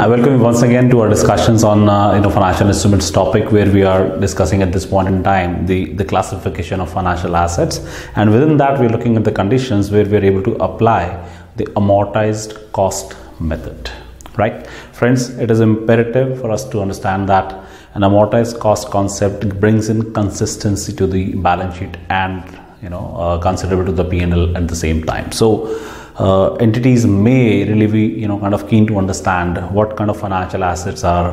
I welcome you once again to our discussions on uh, you know financial instruments topic where we are discussing at this point in time the, the classification of financial assets. And within that we're looking at the conditions where we're able to apply the amortized cost method right? Friends it is imperative for us to understand that an amortized cost concept brings in consistency to the balance sheet and you know uh, considerable to the P&L at the same time. So uh, entities may really be you know kind of keen to understand what kind of financial assets are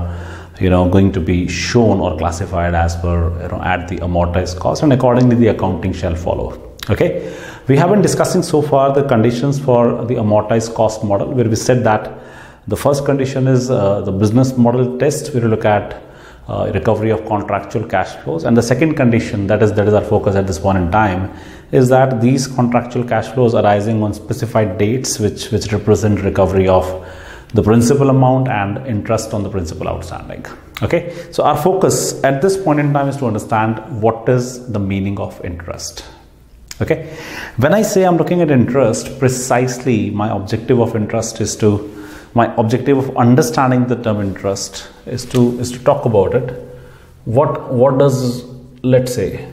you know going to be shown or classified as per you know at the amortized cost and accordingly the accounting shall follow. Okay? We have been discussing so far the conditions for the amortized cost model where we said that the first condition is uh, the business model test where we look at uh, recovery of contractual cash flows. And the second condition that is that is our focus at this point in time is that these contractual cash flows arising on specified dates which which represent recovery of the principal amount and interest on the principal outstanding. Okay? So our focus at this point in time is to understand what is the meaning of interest. Okay? When i say i'm looking at interest precisely my objective of interest is to my objective of understanding the term interest is to is to talk about it. What what does let's say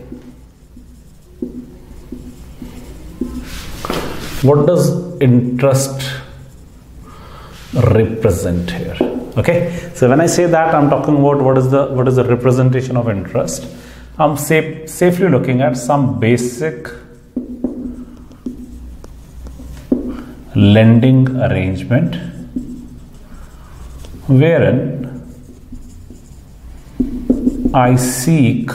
what does interest represent here? Okay so when i say that i'm talking about what is the what is the representation of interest. I'm safe, safely looking at some basic lending arrangement wherein i seek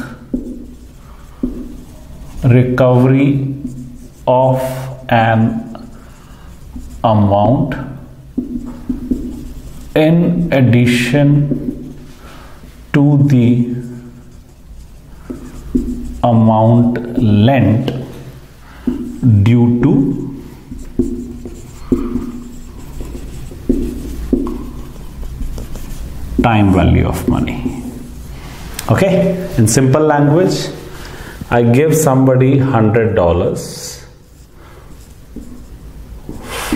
recovery of an amount in addition to the amount lent due to time value of money. Okay? In simple language i give somebody hundred dollars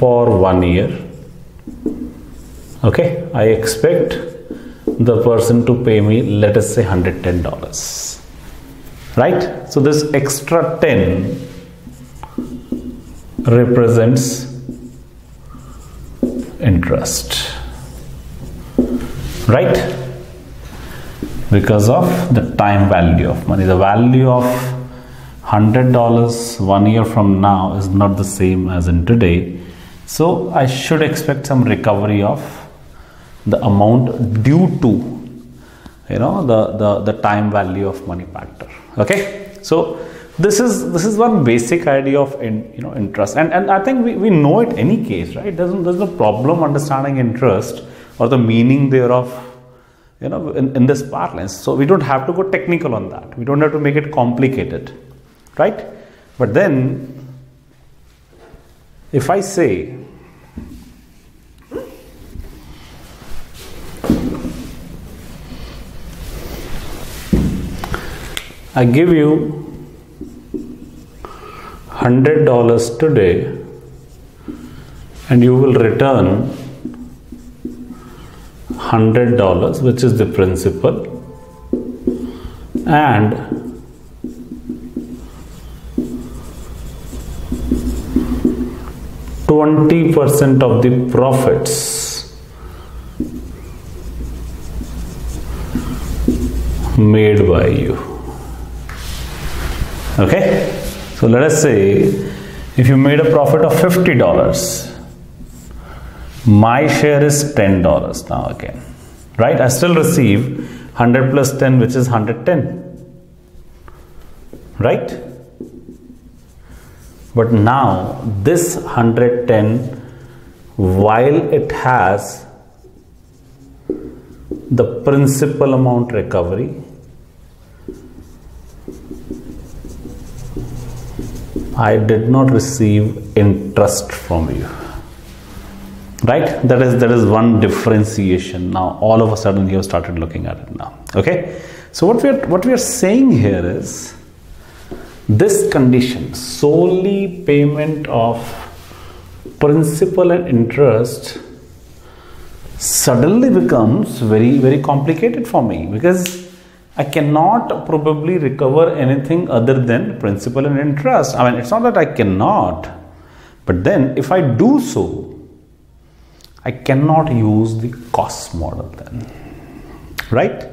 for one year. Okay i expect the person to pay me let us say $110 right? So this extra 10 represents interest. Right? Because of the time value of money. The value of $100 one year from now is not the same as in today so I should expect some recovery of the amount due to you know the, the, the time value of money factor. Okay. So this is this is one basic idea of in, you know interest and, and I think we, we know it any case, right? There's, there's no problem understanding interest or the meaning thereof you know in, in this parlance so we don't have to go technical on that we don't have to make it complicated right but then if i say I give you hundred dollars today and you will return hundred dollars which is the principal and twenty percent of the profits made by you okay? So let us say if you made a profit of $50 my share is $10 now again right? I still receive 100 plus 10 which is 110 right? But now this 110 while it has the principal amount recovery I did not receive interest from you. Right? That is that is one differentiation. Now all of a sudden you have started looking at it now. Okay? So what we are what we are saying here is this condition solely payment of principal and interest suddenly becomes very very complicated for me because I cannot probably recover anything other than principal and interest. I mean, it's not that I cannot, but then if I do so, I cannot use the cost model then, right?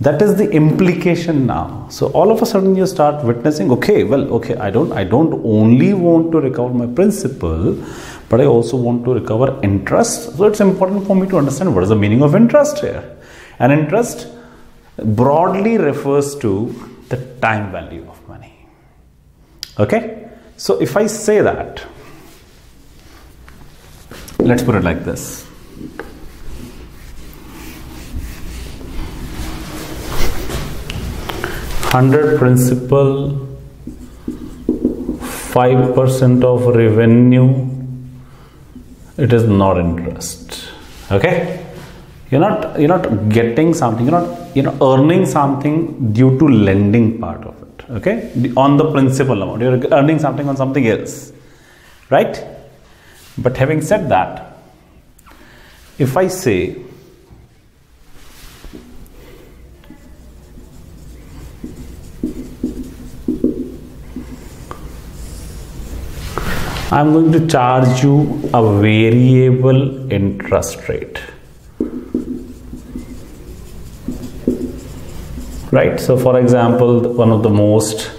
That is the implication now. So all of a sudden you start witnessing, okay, well, okay, I don't, I don't only want to recover my principal, but I also want to recover interest. So it's important for me to understand what is the meaning of interest here. And interest broadly refers to the time value of money. Okay? So if I say that, let's put it like this. Hundred principal, five percent of revenue. It is not interest. Okay, you're not you're not getting something. You're not you know earning something due to lending part of it okay? On the principal amount. You're earning something on something else right? But having said that if i say I'm going to charge you a variable interest rate. Right? So for example one of the most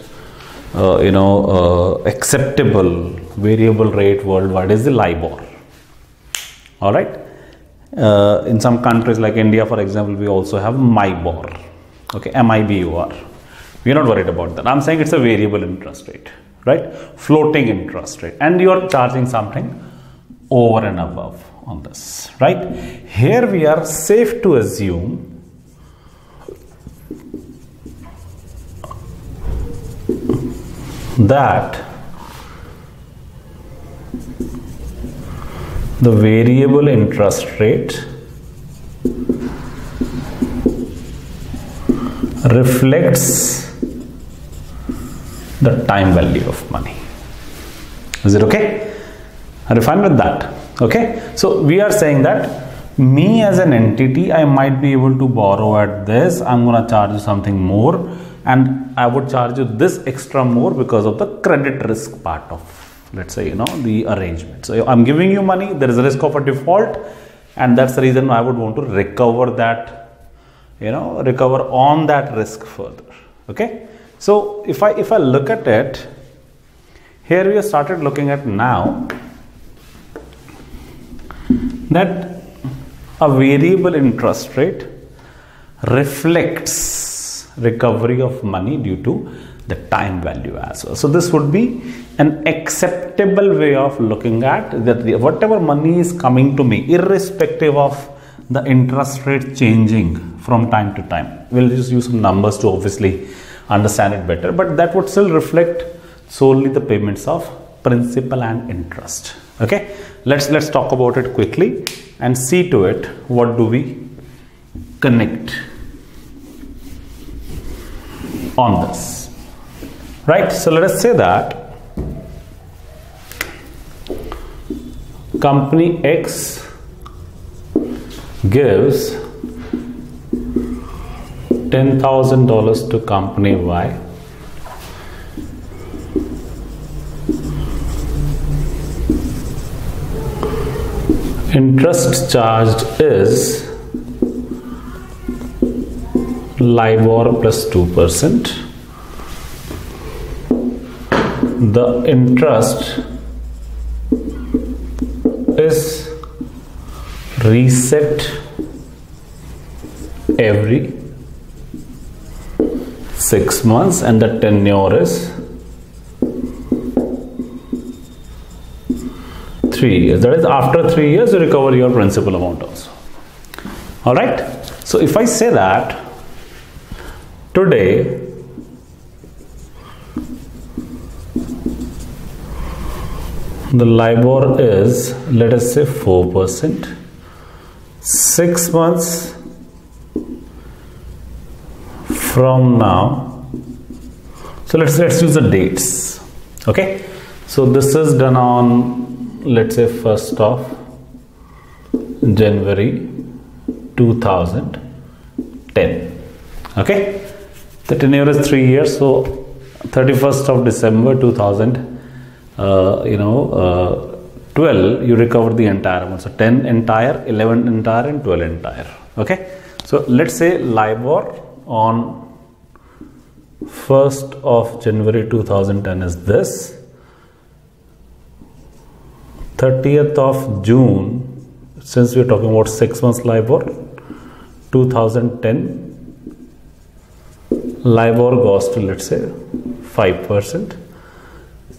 uh, you know uh, acceptable variable rate worldwide is the libor. All right? Uh, in some countries like india for example we also have mibor okay? Mibor we're not worried about that. I'm saying it's a variable interest rate. Right? Floating interest rate. And you are charging something over and above on this. Right? Here we are safe to assume that the variable interest rate reflects the time value of money. Is it okay? Are you fine with that? Okay. So we are saying that me as an entity, I might be able to borrow at this. I'm going to charge you something more and I would charge you this extra more because of the credit risk part of let's say you know the arrangement. So I'm giving you money, there is a risk of a default and that's the reason I would want to recover that you know recover on that risk further. Okay. So if I if I look at it here we have started looking at now that a variable interest rate reflects recovery of money due to the time value as well. So this would be an acceptable way of looking at that whatever money is coming to me irrespective of the interest rate changing from time to time. We'll just use some numbers to obviously understand it better but that would still reflect solely the payments of principal and interest. Okay, let's let's talk about it quickly and see to it what do we connect on this. Right? So let us say that company x gives $10,000 to company y. Interest charged is LIBOR plus 2%. The interest is reset every six months and the tenure is three years. That is after three years you recover your principal amount also. Alright. So if I say that Today, the LIBOR is let us say 4%. Six months from now, so let's let's use the dates. Okay, so this is done on let's say first of January 2010. Okay, the tenure is three years, so 31st of December 2000, uh, you know, uh, 12, you recover the entire amount. So 10 entire, 11 entire, and 12 entire. Okay, so let's say LIBOR on 1st of January 2010 is this 30th of June since we're talking about 6 months LIBOR 2010 LIBOR goes to let's say 5%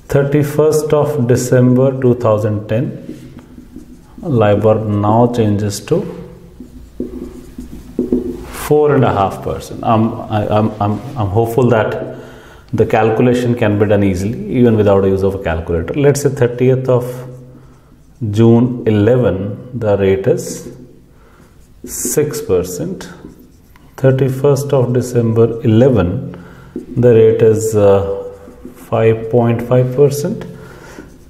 31st of December 2010 LIBOR now changes to four and a half percent. I'm, I'm, I'm, I'm hopeful that the calculation can be done easily even without the use of a calculator. Let's say 30th of June 11, the rate is 6%. 31st of December 11, the rate is 5.5%. Uh,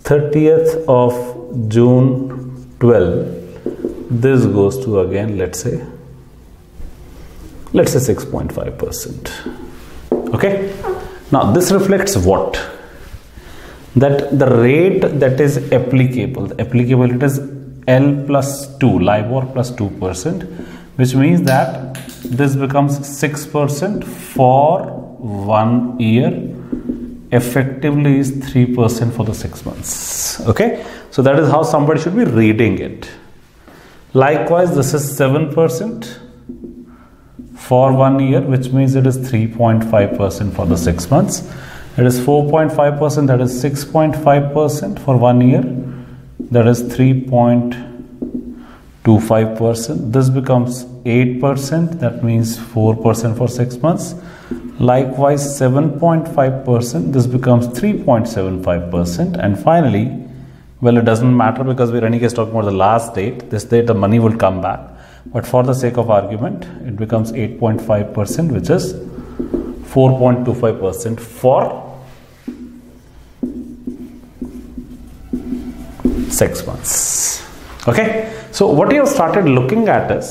30th of June 12, this goes to again, let's say let's say 6.5%. Okay. Now this reflects what? That the rate that is applicable, the applicable it is L plus 2, LIBOR plus 2%, which means that this becomes 6% for one year effectively is 3% for the six months. Okay? So that is how somebody should be reading it. Likewise this is 7% for one year, which means it is 3.5% for the six months. It is 4.5%, that is 6.5% for one year, that is 3.25%. This becomes 8%, that means 4% for six months. Likewise, 7.5%, this becomes 3.75%. And finally, well, it doesn't matter because we're any case talking about the last date. This date, the money will come back but for the sake of argument it becomes 8.5 percent which is 4.25 percent for six months okay so what you have started looking at is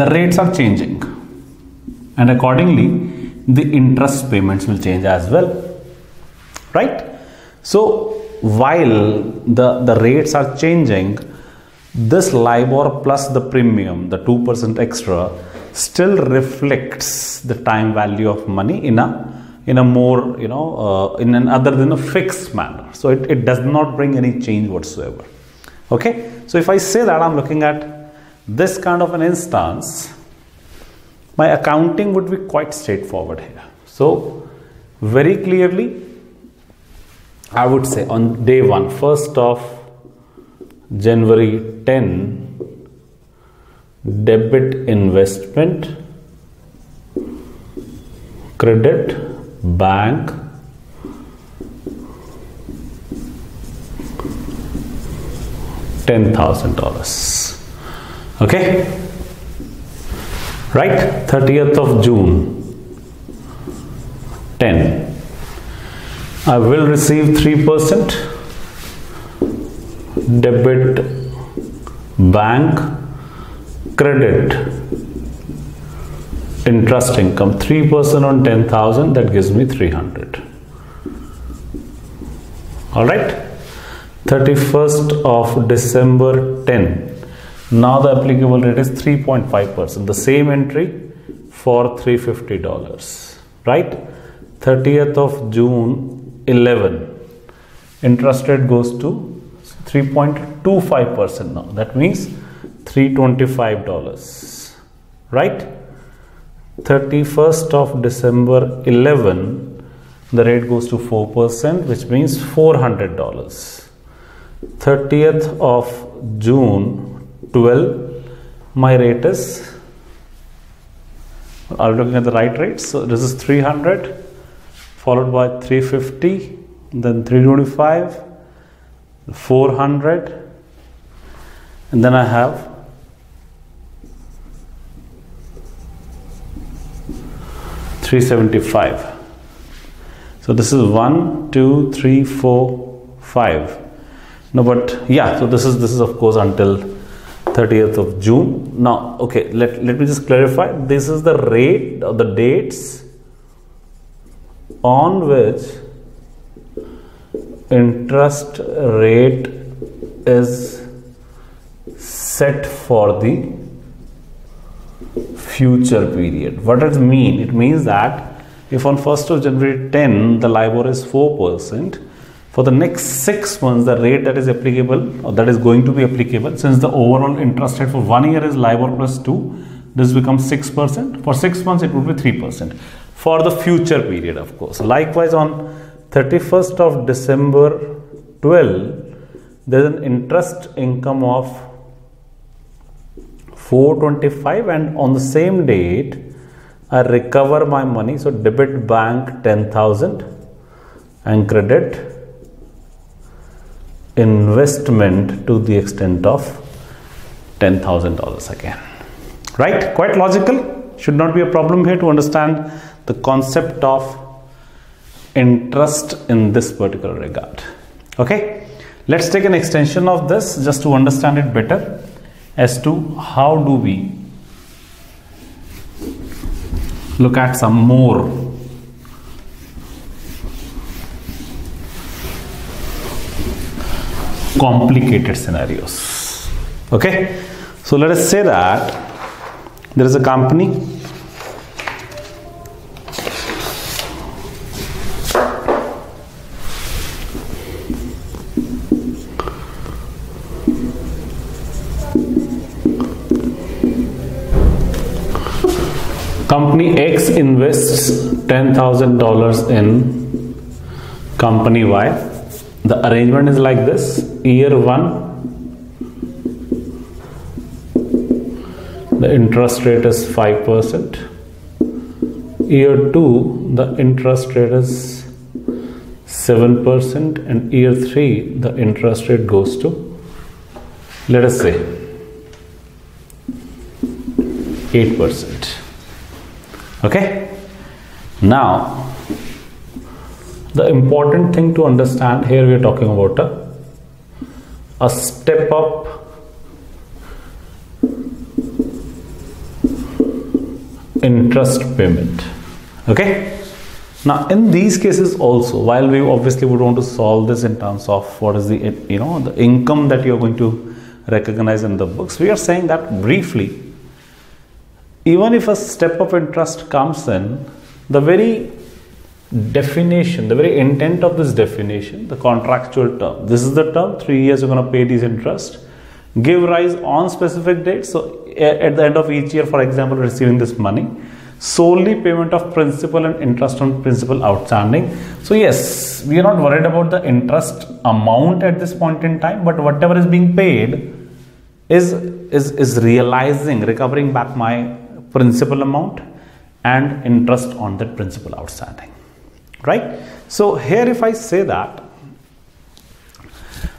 the rates are changing. And accordingly the interest payments will change as well. Right? So while the the rates are changing this LIBOR plus the premium, the 2% extra, still reflects the time value of money in a in a more you know uh, in an other than a fixed manner. So it, it does not bring any change whatsoever. Okay? So if i say that i'm looking at this kind of an instance my accounting would be quite straightforward here. So very clearly i would say on day one first of January 10 debit investment credit bank ten thousand dollars. Okay? Right? 30th of June 10 I will receive 3 percent. Debit bank credit interest income 3% on 10000 that gives me 300 all right? 31st of december 10 now the applicable rate is 3.5% the same entry for 350 dollars. Right? 30th of june 11 interest rate goes to 3.25% now. That means $325, right? 31st of December 11, the rate goes to 4%, which means $400. 30th of June 12, my rate is, are looking at the right rate? So this is 300 followed by 350, then 325, 400 and then I have Three seventy-five. So this is one, two, three, four, five. no but yeah so this is this is of course until 30th of june now okay let, let me just clarify this is the rate of the dates on which interest rate is set for the future period. What does it mean? It means that if on 1st of january 10 the libor is 4 percent for the next six months the rate that is applicable or that is going to be applicable since the overall interest rate for one year is libor plus 2 this becomes 6% for six months it would be 3% for the future period of course. Likewise on 31st of december 12 there is an interest income of 425 and on the same date I recover my money. So debit bank 10000 and credit investment to the extent of $10,000 again. Right? Quite logical. Should not be a problem here to understand the concept of interest in this particular regard. Okay? Let's take an extension of this just to understand it better as to how do we look at some more complicated scenarios. Okay? So let us say that there is a company company x invests $10000 in company y. The arrangement is like this. Year 1 the interest rate is 5% year 2 the interest rate is 7% and year 3 the interest rate goes to let us say 8% okay? Now the important thing to understand here we are talking about a, a step up. Interest payment. Okay? Now in these cases also while we obviously would want to solve this in terms of what is the you know the income that you're going to recognize in the books we are saying that briefly even if a step of interest comes in the very definition, the very intent of this definition, the contractual term. This is the term, three years you're going to pay these interest, give rise on specific dates. So at the end of each year, for example, receiving this money, solely payment of principal and interest on principal outstanding. So yes, we are not worried about the interest amount at this point in time, but whatever is being paid is is is realizing, recovering back my principal amount and interest on that principal outstanding. Right? So here if i say that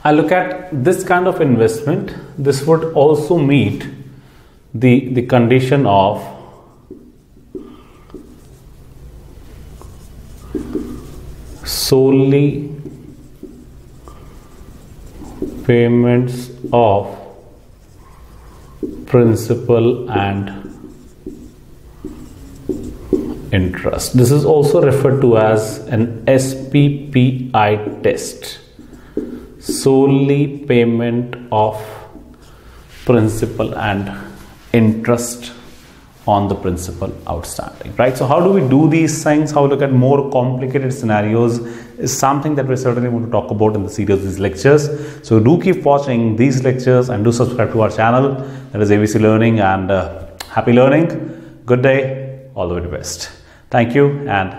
i look at this kind of investment this would also meet the the condition of solely payments of principal and interest. This is also referred to as an SPPI test, solely payment of principal and interest on the principal outstanding right? So how do we do these things? How we look at more complicated scenarios is something that we're certainly want to talk about in the series of these lectures. So do keep watching these lectures and do subscribe to our channel. That is AVC learning and uh, happy learning. Good day. All the very best Thank you and